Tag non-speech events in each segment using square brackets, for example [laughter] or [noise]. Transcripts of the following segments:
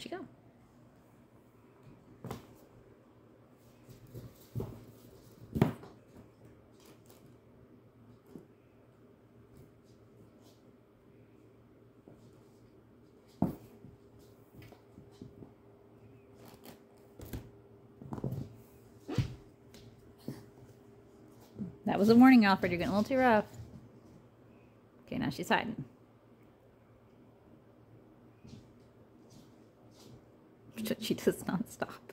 she go? That was a warning, Alfred. You're getting a little too rough. Okay, now she's hiding. She does not stop.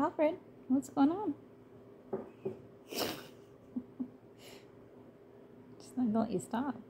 Alfred, what's going on? [laughs] Just gonna let you stop.